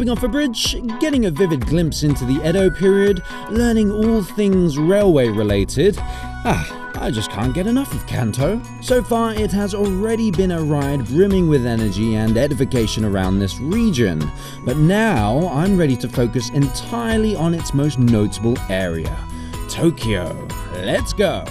Jumping off a bridge, getting a vivid glimpse into the Edo period, learning all things railway related. Ah, I just can't get enough of Kanto. So far, it has already been a ride brimming with energy and edification around this region. But now, I'm ready to focus entirely on its most notable area Tokyo. Let's go!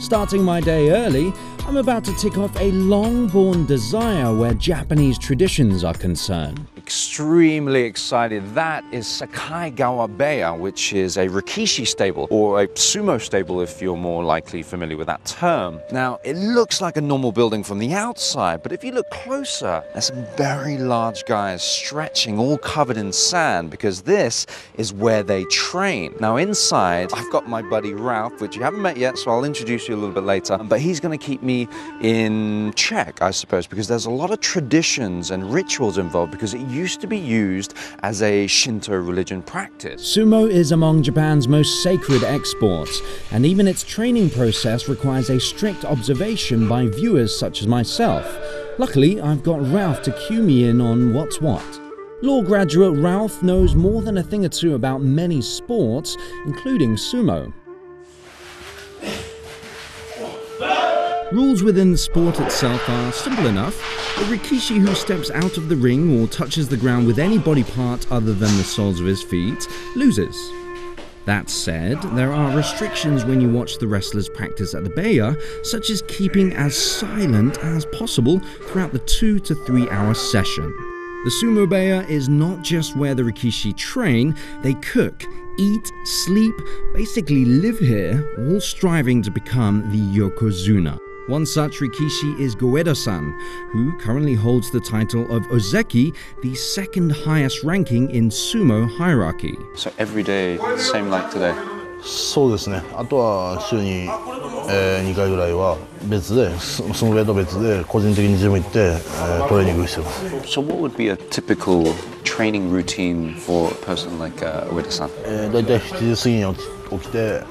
Starting my day early, I'm about to tick off a long born desire where Japanese traditions are concerned extremely excited. That is Sakaigawa Beya, which is a Rikishi stable, or a sumo stable if you're more likely familiar with that term. Now, it looks like a normal building from the outside, but if you look closer, there's some very large guys stretching, all covered in sand, because this is where they train. Now, inside, I've got my buddy Ralph, which you haven't met yet, so I'll introduce you a little bit later, but he's going to keep me in check, I suppose, because there's a lot of traditions and rituals involved, because it used to be used as a Shinto religion practice. Sumo is among Japan's most sacred exports, and even its training process requires a strict observation by viewers such as myself. Luckily, I've got Ralph to cue me in on what's what. Law graduate Ralph knows more than a thing or two about many sports, including sumo. Rules within the sport itself are simple enough. A rikishi who steps out of the ring or touches the ground with any body part other than the soles of his feet loses. That said, there are restrictions when you watch the wrestlers practice at the Beya, such as keeping as silent as possible throughout the two to three hour session. The Sumo Beya is not just where the Rikishi train, they cook, eat, sleep, basically live here, all striving to become the Yokozuna. One such Rikishi is Goeido san, who currently holds the title of Ozeki, the second highest ranking in sumo hierarchy. So every day, same like today. そうですねあとは週に、えー、2回ぐらいは別でその上と別で個人的にジム行って、えー、トレーニングしてます what would be a typical training routine for a person like、uh, Ueda-san?、えー、大体7時過ぎに起きて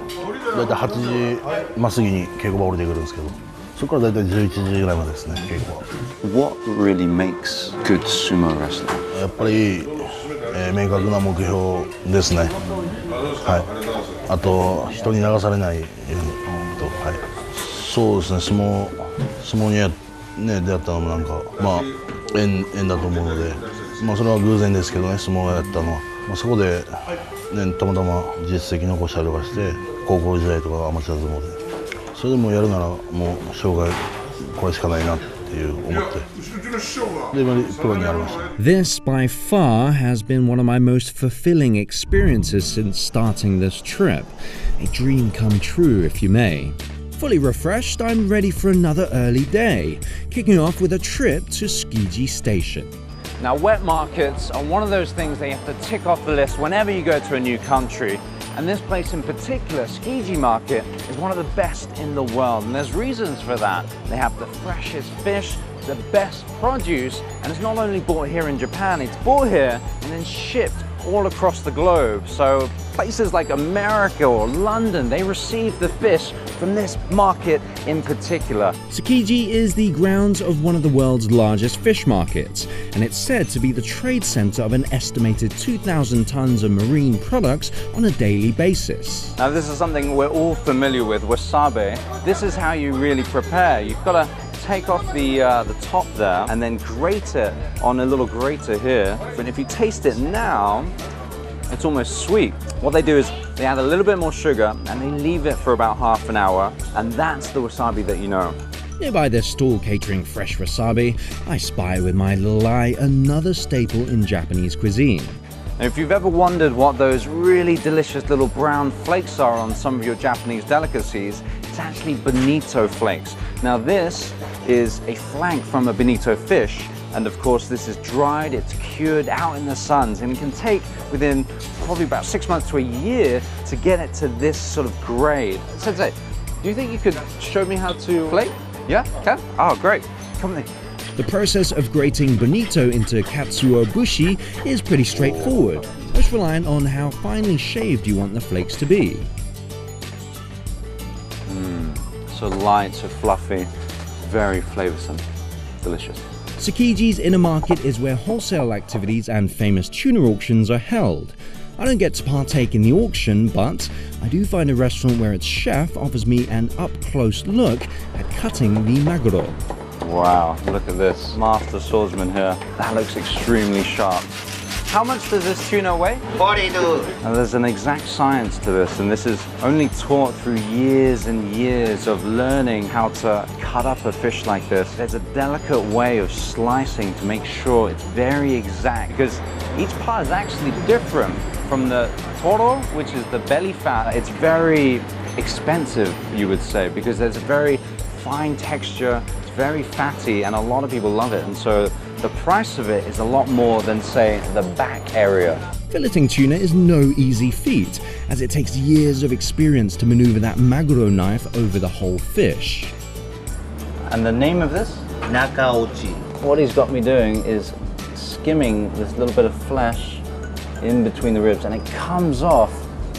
大体8時、まあ、過ぎに稽古場降りてくるんですけどそこから大体11時ぐらいまでですね稽古は。What really makes good sumo wrestling? やっぱり、えー、明確な目標ですね。はい。あと人に流されないようにと。はい。そうですね。相撲相撲にやね出会ったのもなんかまあ縁縁だと思うので。まあそれは偶然ですけどね相撲をやったのは、まあ、そこで、ね、たまたま実績残したりとかして高校時代とかアマチュア相撲でそれでもやるならもう生涯これしかないなっていう思って。でプロになりました。This by far has been one of my most fulfilling experiences since starting this trip. A dream come true if you may. Fully refreshed, I'm ready for another early day, kicking off with a trip to Tsukiji Station. Now, wet markets are one of those things that you have to tick off the list whenever you go to a new country. And this place in particular, Tsukiji Market, is one of the best in the world. And there's reasons for that. They have the freshest fish, the best produce, and it's not only bought here in Japan, it's bought here and then shipped all across the globe. So places like America or London, they receive the fish from this market in particular. Tsukiji is the grounds of one of the world's largest fish markets, and it's said to be the trade center of an estimated 2,000 tons of marine products on a daily basis. Now this is something we're all familiar with, wasabi. This is how you really prepare. You've got to take off the, uh, the top there and then grate it on a little grater here. And if you taste it now, it's almost sweet. What they do is they add a little bit more sugar and they leave it for about half an hour and that's the wasabi that you know. Nearby this stall catering fresh wasabi, I spy with my little eye another staple in Japanese cuisine. Now, if you've ever wondered what those really delicious little brown flakes are on some of your Japanese delicacies, it's actually bonito flakes. Now this is a flank from a bonito fish and of course this is dried, it's cured out in the suns and it can take within probably about six months to a year to get it to this sort of grade. Sensei, do you think you could show me how to flake? Yeah, can? Oh great, come me. The process of grating bonito into katsuo bushi is pretty straightforward, just reliant on how finely shaved you want the flakes to be. Hmm. So light, so fluffy, very flavoursome, delicious. Tsukiji's inner market is where wholesale activities and famous tuna auctions are held. I don't get to partake in the auction, but I do find a restaurant where its chef offers me an up close look at cutting the maguro. Wow, look at this. Master swordsman here. That looks extremely sharp. How much does this tuna weigh? 42. And there's an exact science to this, and this is only taught through years and years of learning how to cut up a fish like this. There's a delicate way of slicing to make sure it's very exact, because each part is actually different from the toro, which is the belly fat. It's very expensive, you would say, because there's a very fine texture, it's very fatty, and a lot of people love it. And so the price of it is a lot more than, say, the back area. Filleting tuna is no easy feat, as it takes years of experience to maneuver that maguro knife over the whole fish. And the name of this? Nakaochi. What he's got me doing is skimming this little bit of flesh in between the ribs, and it comes off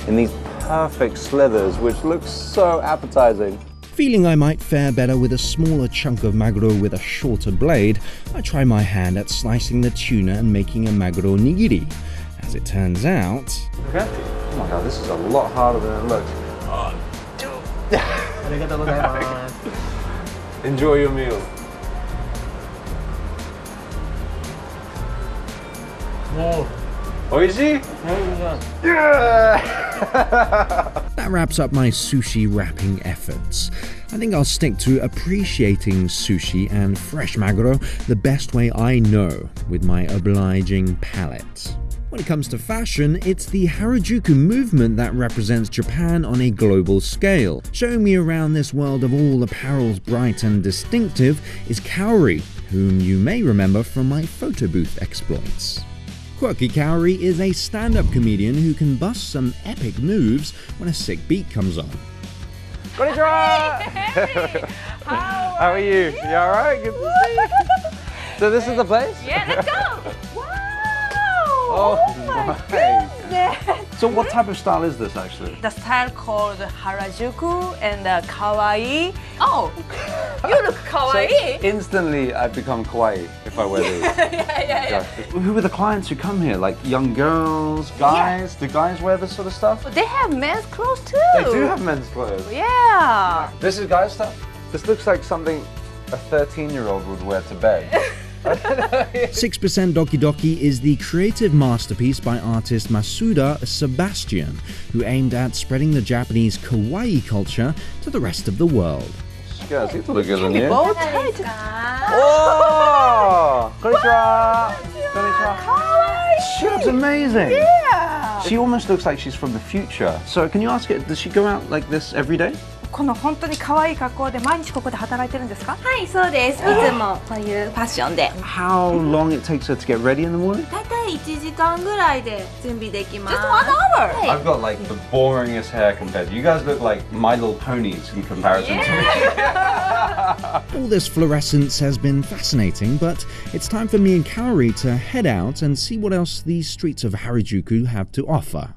in these perfect slithers, which looks so appetizing. Feeling I might fare better with a smaller chunk of maguro with a shorter blade, I try my hand at slicing the tuna and making a maguro nigiri. As it turns out, Okay. Oh my god, this is a lot harder than it looks. Enjoy your meal. Oishi? that wraps up my sushi wrapping efforts. I think I'll stick to appreciating sushi and fresh maguro the best way I know, with my obliging palate. When it comes to fashion, it's the Harajuku movement that represents Japan on a global scale. Showing me around this world of all apparels bright and distinctive is Kaori, whom you may remember from my photo booth exploits. Quirky Kaori is a stand up comedian who can bust some epic moves when a sick beat comes on. Konnichiwa! How How are you? You alright? Good to see you. So this is the place? Yeah, let's go! Wow! Oh, my my. goodness! So what type of style is this actually? The style called Harajuku and uh, Kawaii. Oh, you look kawaii! Instantly I've become kawaii if I wear these. yeah, yeah, yeah. Who are the clients who come here? Like young girls, guys? Do guys wear this sort of stuff? They have men's clothes too. They do have men's clothes. Yeah. This is guys stuff? This looks like something a 13 year old would wear to bed. 6% Doki Doki is the creative masterpiece by artist Masuda Sebastian, who aimed at spreading the Japanese kawaii culture to the rest of the world. Guys, you look good than you. Bow tie. Oh! Konnichiwa! Konnichiwa! She looks amazing. Yeah. She almost looks like she's from the future. So can you ask her, does she go out like this every day? この本当に可愛い格好で毎日ここで働いてるんですかはい、そうです。いつもこういうファッションで。 How long it takes her to get ready in the morning? だいたい1時間ぐらいで準備できます。 Just one hour? はい I've got like the boringest hair compared to you guys look like My Little Ponies in comparison to me. All this fluorescence has been fascinating, but it's time for me and Kaori to head out and see what else these streets of Harajuku have to offer.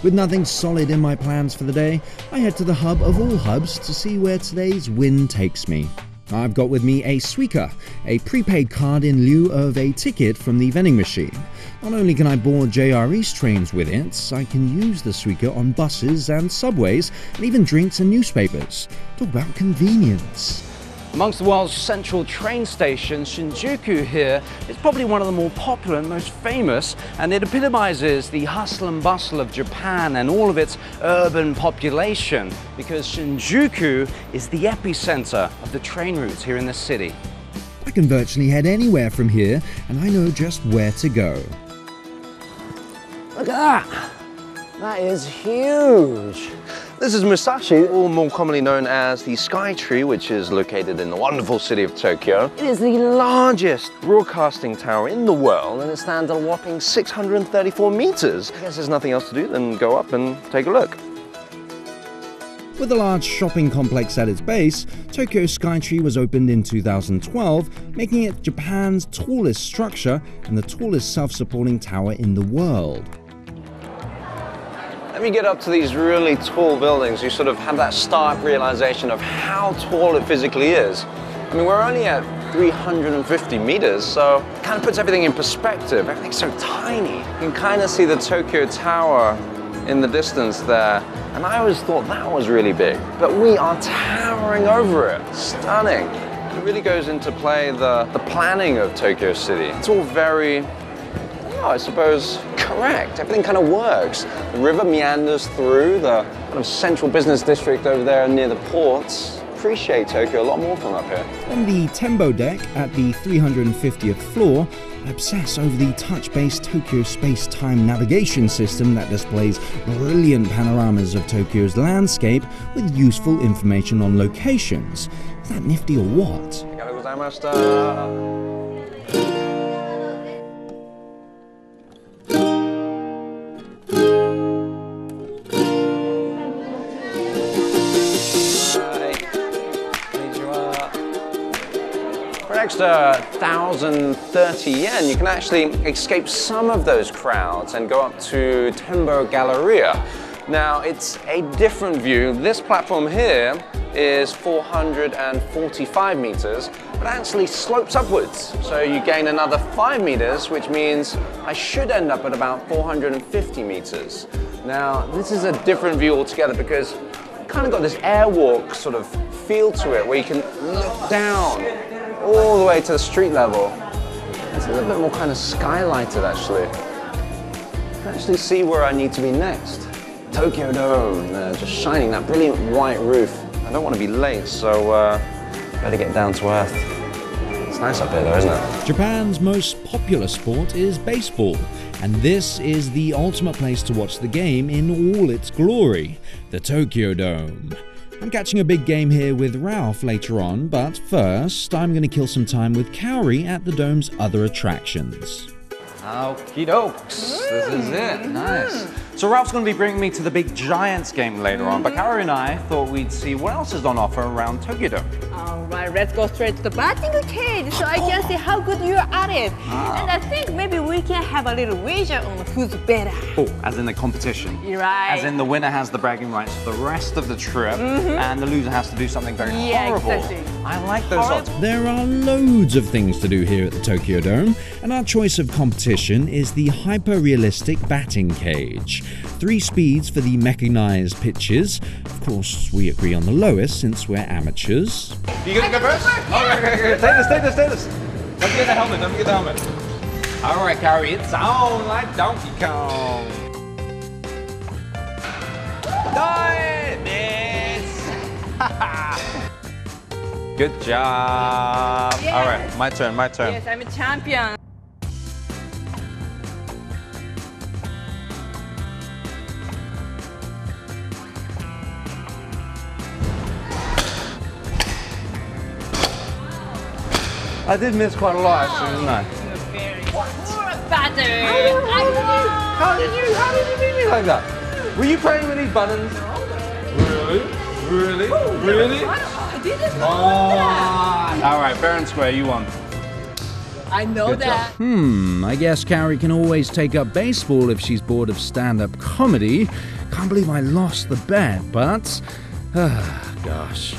With nothing solid in my plans for the day, I head to the hub of all hubs to see where today's wind takes me. I've got with me a Suica, a prepaid card in lieu of a ticket from the vending machine. Not only can I board JR East trains with it, I can use the Suica on buses and subways, and even drinks and newspapers. Talk about convenience. Amongst the world's central train stations, Shinjuku here is probably one of the more popular and most famous, and it epitomizes the hustle and bustle of Japan and all of its urban population, because Shinjuku is the epicenter of the train routes here in the city. I can virtually head anywhere from here, and I know just where to go. Look at that! That is huge! This is Musashi, or more commonly known as the Sky Tree, which is located in the wonderful city of Tokyo. It is the largest broadcasting tower in the world, and it stands at a whopping 634 meters. I guess there's nothing else to do than go up and take a look. With a large shopping complex at its base, Tokyo Skytree was opened in 2012, making it Japan's tallest structure and the tallest self supporting tower in the world. Let me get up to these really tall buildings. You sort of have that stark realization of how tall it physically is. I mean, we're only at 350 meters, so it kind of puts everything in perspective. Everything's so tiny. You can kind of see the Tokyo Tower in the distance there. And I always thought that was really big. But we are towering over it. Stunning. It really goes into play the, the planning of Tokyo City. It's all very, I suppose, correct. Everything kind of works. The river meanders through the kind of central business district over there near the ports. Appreciate Tokyo a lot more from up here. On the Tembo deck at the 350th floor, obsess over the touch based Tokyo space time navigation system that displays brilliant panoramas of Tokyo's landscape with useful information on locations. Is that nifty or what? just uh, 1,030 yen, you can actually escape some of those crowds and go up to Tembo Galleria. Now, it's a different view. This platform here is 445 meters, but actually slopes upwards. So you gain another five meters, which means I should end up at about 450 meters. Now, this is a different view altogether because kind of got this airwalk sort of feel to it where you can look down all the way to the street level. It's a little bit more kind of skylighted actually. You can actually see where I need to be next. Tokyo Dome, uh, just shining that brilliant white roof. I don't want to be late, so uh, better get down to earth. It's nice up here though, isn't it? Japan's most popular sport is baseball, and this is the ultimate place to watch the game in all its glory the Tokyo Dome. I'm catching a big game here with Ralph later on, but first, I'm going to kill some time with Kaori at the Dome's other attractions. Okie dokes. This is it. Nice. Mm. So Ralph's going to be bringing me to the big Giants game later on, but Kara and I thought we'd see what else is on offer around Tokyo Dome. All right, let's go straight to the batting cage so I can see how good you are at it. Ah. And I think maybe we can have a little wager on who's better. Oh, as in the competition. You're right. As in the winner has the bragging rights for the rest of the trip, mm-hmm. and the loser has to do something very Yeah, horrible. exactly. I like those odds. There are loads of things to do here at the Tokyo Dome, and our choice of competition is the hyper realistic batting cage. Three speeds for the mechanized pitches. Of course, we agree on the lowest since we're amateurs. You gonna go first? All right, okay, okay. Take this, take this, take this. Let me get the helmet, let me get the helmet. All right, Carrie, it's on like Donkey Kong. Nice! Good job. All right, my turn, my turn. Yes, I'm a champion. I did miss quite a lot, actually, didn't I? Poor batter. How did you, how did you beat me like that? Were you playing with these buttons? Really? Really? Really? I didn't know Oh. All right, fair and square, you won. I know Good job. that. Hmm, I guess Carrie can always take up baseball if she's bored of stand up comedy. Can't believe I lost the bet, but. Ah, gosh.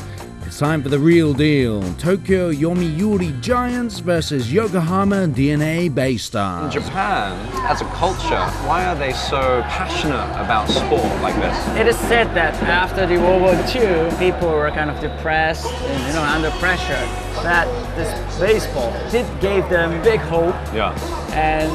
It's time for the real deal Tokyo Yomiuri Giants versus Yokohama DeNA BayStars. Japan, as a culture, why are they so passionate about sport like this? It is said that after the World War II, people were kind of depressed and you know under pressure. That this baseball did gave them big hope Yeah. and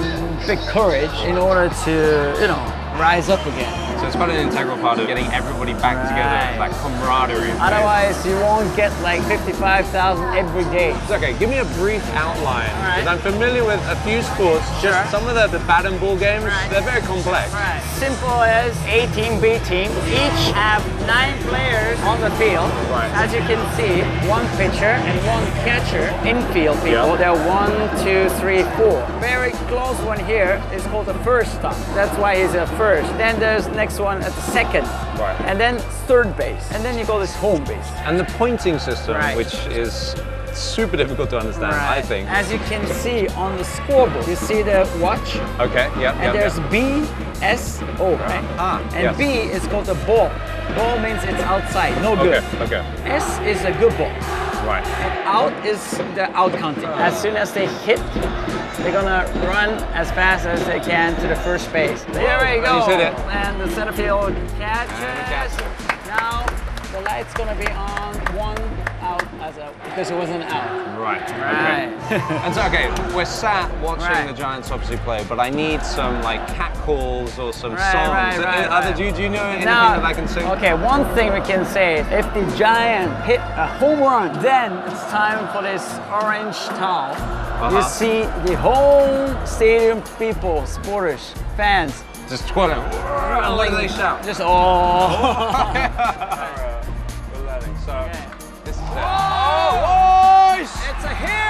big courage in order to you know rise up again. So it's quite an integral part of getting everybody back together, Right. that camaraderie. Otherwise, you won't get like 55,000 every day. It's okay, give me a brief outline. Because I'm familiar with a few sports, just Sure. some of the, the bat and ball games, Right. they're very complex. Right. Simple as A team, B team. Each have nine players on the field. Right. As you can see, one pitcher and one catcher. Infield people. Yeah. There are one, two, three, four. Very close one here is called the first stop. That's why he's a first. Then there's next one at the second. Right. And then third base. And then you go this home base. And the pointing system, Right. which is super difficult to understand, I think. As you can see on the scoreboard, you see the watch, Okay, yep, and yep, there's yep. B, S, O, right? Ah, and yes. B is called the ball. Ball means it's outside, no good. Okay, okay. S is a good ball. Right. And out is the out counting. As soon as they hit, they're gonna run as fast as they can to the first base. There we go. you hit it. And the center field catches. Now the light's gonna be on one out as a because it wasn't out. Right. Right. Okay. and so, okay, we're sat watching Right. the Giants obviously play, but I need some like cat calls or some Right, songs. right, Uh, right, are there- right. do, you, do you know anything Now, that I can sing? Okay, one thing we can say is if the Giant hit a home run, then it's time for this orange towel. You Uh-huh. see the whole stadium people, supporters, fans, Just twirl it. And look at they shout. just oh. a hit!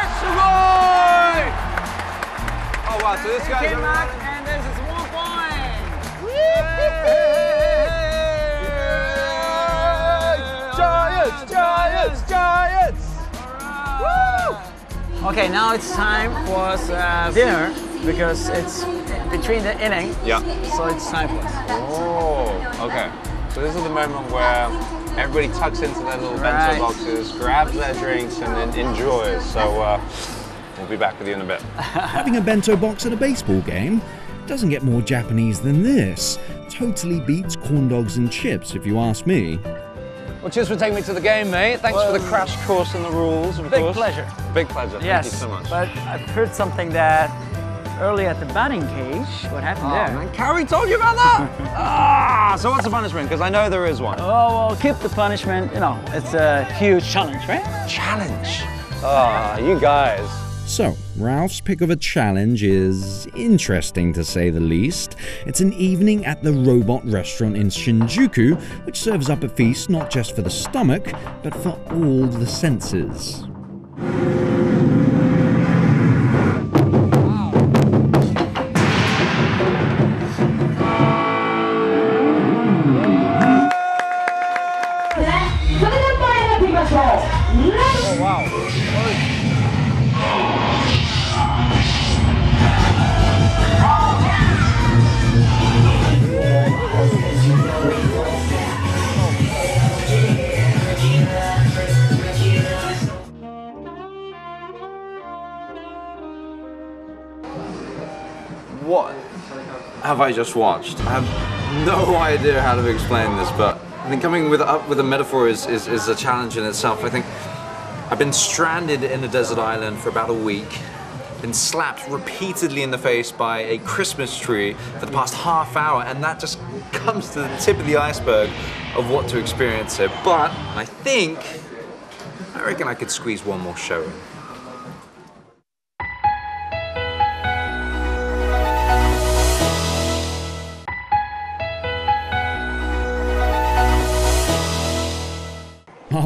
Oh wow, so this guy's Came back and this is one point. Giants, Giants, Giants! Okay, now it's time for us, uh, dinner because it's between the inning. Yeah. So it's time for us. Oh, okay. So this is the moment where everybody tucks into their little Right. bento boxes, grabs their drinks, and then enjoys. So uh, we'll be back with you in a bit. Having a bento box at a baseball game doesn't get more Japanese than this. Totally beats corn dogs and chips, if you ask me. Well, cheers for taking me to the game, mate. Thanks for the crash course in the rules, of Big course. pleasure. Big pleasure. Yes, Thank you so much. but I've heard something that early at the batting cage, what happened Oh, there? man, Carrie told you about that? ah, so what's the punishment? Because I know there is one. Oh, well, keep the punishment, you know, it's a huge challenge, right? Challenge. Ah, you guys. So, Ralph's pick of a challenge is interesting to say the least. It's an evening at the Robot Restaurant in Shinjuku, which serves up a feast not just for the stomach, but for all the senses. What have I just watched? I have no idea how to explain this, but I think coming with up with a metaphor is, is, is a challenge in itself. I think I've been stranded in a desert island for about a week, been slapped repeatedly in the face by a Christmas tree for the past half hour, and that just comes to the tip of the iceberg of what to experience here. But I think, I reckon I could squeeze one more show in.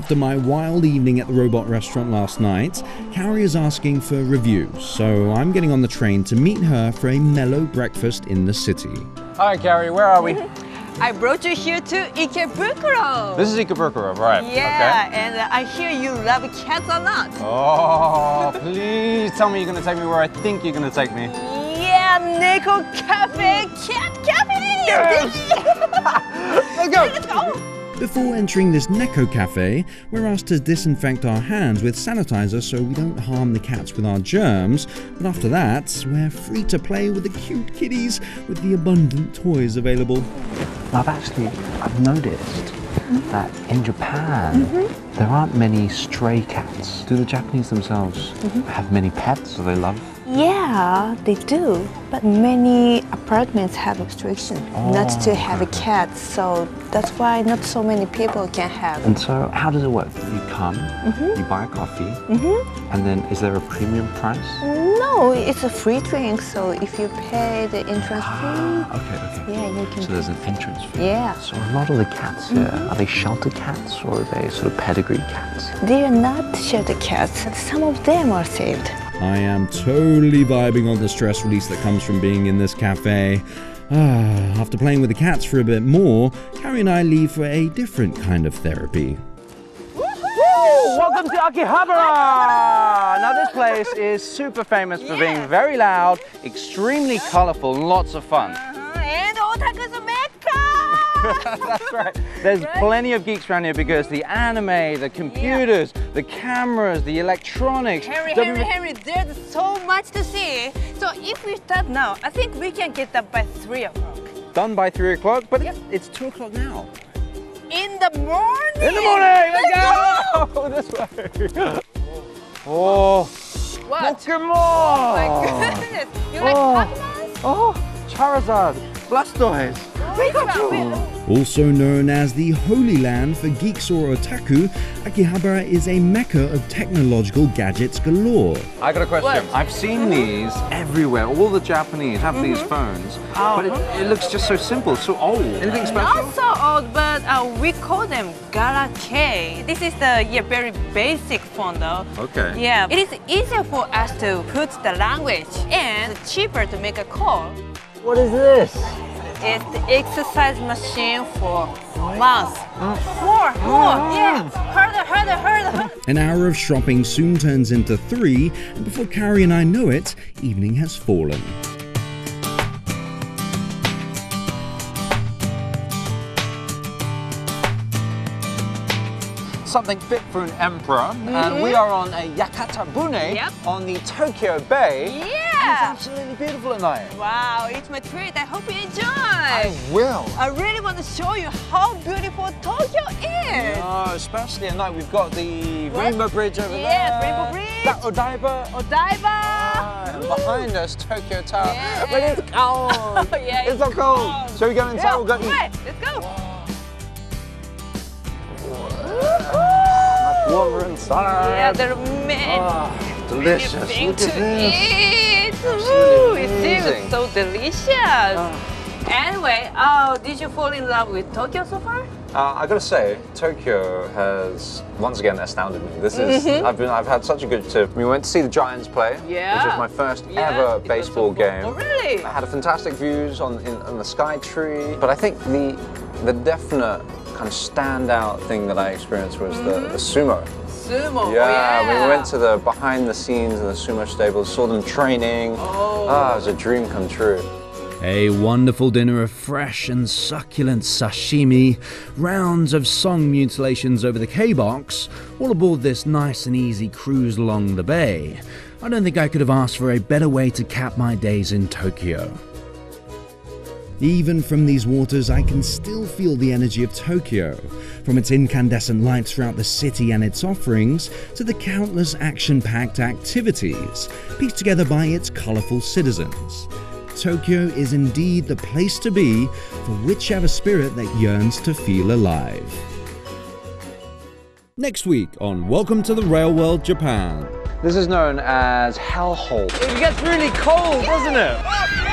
After my wild evening at the robot restaurant last night, Carrie is asking for reviews, so I'm getting on the train to meet her for a mellow breakfast in the city. Hi, Carrie. Where are we? I brought you here to Ikebukuro. This is Ikebukuro, right? yeah, and uh, I hear you love cats a lot. Oh, please tell me you're going to take me where I think you're going to take me. Yeah, Neko Cafe, Cat Cafe. Let's go. Let's go. Before entering this Neko cafe, we're asked to disinfect our hands with sanitizer so we don't harm the cats with our germs. But after that, we're free to play with the cute kitties with the abundant toys available. I've actually I've noticed that in Japan mm-hmm. there aren't many stray cats. Do the Japanese themselves mm-hmm. have many pets that they love? Yeah, they do. But many apartments have restriction not to oh, have a cat, so that's why not so many people can have. And so how does it work? You come, mm-hmm. you buy a coffee, mm-hmm. and then is there a premium price? No, it's a free drink, so if you pay the entrance ah, fee, Okay, okay. yeah, you can. So there's an entrance fee. Yeah, So a lot of the cats here, mm-hmm. are they shelter cats or are they sort of pedigree cats? they are not shelter cats. Some of them are saved. I am totally vibing on the stress release that comes from being in this cafe. Ah, after playing with the cats for a bit more, Carrie and I leave for a different kind of therapy. Welcome to Akihabara! Now this place is super famous for being very loud, extremely colorful, and lots of fun. And otaku's Mecca! That's right. There's plenty of geeks around here because the anime, the computers, the cameras, the electronics. Henry, the- Henry, Henry, there's so much to see. So if we start now, I think we can get up by 3 o'clock. Done by three o'clock, but it's, it's two o'clock now. In the morning! In the morning, let's go! this way. Oh, What? Pokemon! Oh my goodness! You like Oh. Pokemon? Oh, Charizard, Blastoise. Which one? Also known as the Holy Land for geeks or otaku, Akihabara is a mecca of technological gadgets galore. I got a question. What? I've seen these everywhere. All the Japanese have these phones, but it, it looks just so simple, so old. Anything special? Not so old, but uh, we call them Gala-K. This is the yeah, very basic phone though. Okay. Yeah, it is easier for us to put the language and cheaper to make a call. What is this? It's the exercise machine for mouth. Oh. More, more, ah. yeah. Harder, harder, harder. An hour of shopping soon turns into three, and before Carrie and I know it, evening has fallen. Something fit for an emperor, and we are on a Yakata Bune Yep. on the Tokyo Bay. Yeah. It's absolutely beautiful at night. Wow, it's my treat. I hope you enjoy. I will. I really want to show you how beautiful Tokyo is. Oh, especially at night. We've got the What? Rainbow Bridge over Yes, there. Yes, Rainbow Bridge. That Odaiba. Odaiba. Ah, and behind us, Tokyo Tower. Yeah. But it's cold. yeah, it's so cold. Shall we go inside? Yeah, We'll go eat. right, let's go. Water inside. Yeah, there are many Ah, delicious. things Look at to this. eat. Absolutely Ooh, it amazing. seems so delicious. Anyway, oh, did you fall in love with Tokyo so far? Uh, I gotta say, Tokyo has once again astounded me. This is I've been I've had such a good trip. We went to see the Giants play, yeah. which was my first Yeah, ever baseball so game. Oh, really? I had a fantastic views on in, on the Sky Tree, but I think the the definite kind of standout thing that I experienced was the, the sumo. Sumo. Yeah, yeah. we went to the behind the scenes of the sumo stables, saw them training. Oh. Ah, it was a dream come true. A wonderful dinner of fresh and succulent sashimi, rounds of song mutilations over the K box, all aboard this nice and easy cruise along the bay. I don't think I could have asked for a better way to cap my days in Tokyo. Even from these waters, I can still feel the energy of Tokyo, from its incandescent lights throughout the city and its offerings, to the countless action packed activities, pieced together by its colourful citizens. Tokyo is indeed the place to be for whichever spirit that yearns to feel alive. Next week on Welcome to the Railworld Japan. This is known as Hellhole. It gets really cold, doesn't it?